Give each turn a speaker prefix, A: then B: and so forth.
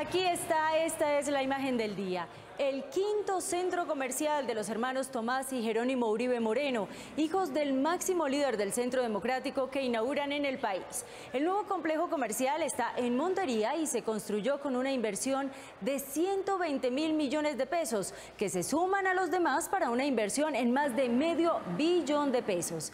A: Aquí está, esta es la imagen del día. El quinto centro comercial de los hermanos Tomás y Jerónimo Uribe Moreno, hijos del máximo líder del Centro Democrático que inauguran en el país. El nuevo complejo comercial está en Montería y se construyó con una inversión de 120 mil millones de pesos, que se suman a los demás para una inversión en más de medio billón de pesos.